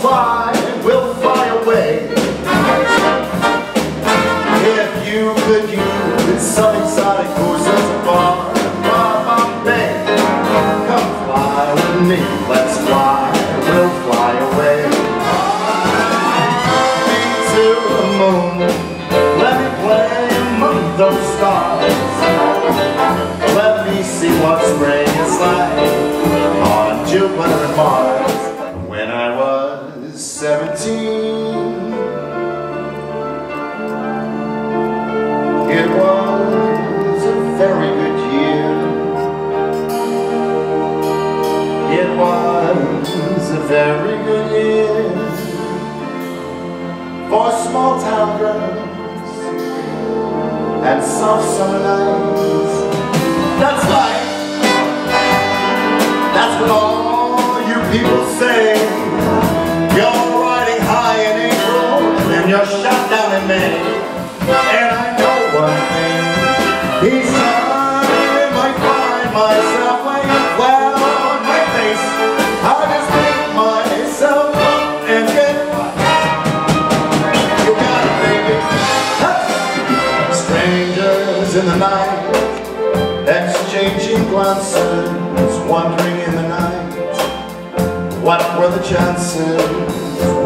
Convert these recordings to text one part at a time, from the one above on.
fly, we'll fly away. If you could use some exotic cruisers far from Bombay, come fly with me, let's fly, we'll fly away. To the moon, let me play among those stars. Let me see what spring is like on Jupiter and Mars. Very good year for small town girls and soft summer nights. That's right. That's what all you people say. You're riding high in April and you're In the night exchanging glances, wandering in the night. What were the chances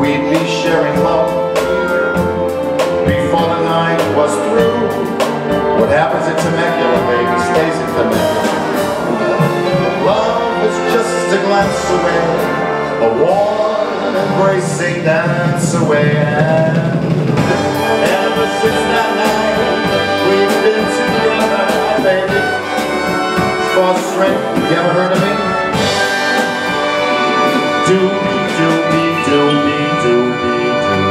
we'd be sharing love before the night was through? What happens in Temecula, baby, stays in Temecula. Love is just a glance away, a warm, embracing dance away. And ever since that ever heard of me? Doobie doobie doobie doobie doo.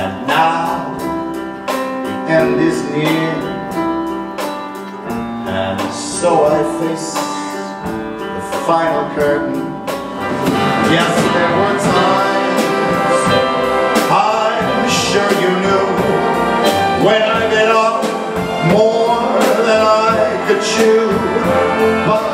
And now the end is near, and so I face the final curtain. Yes, there were more than I could chew. But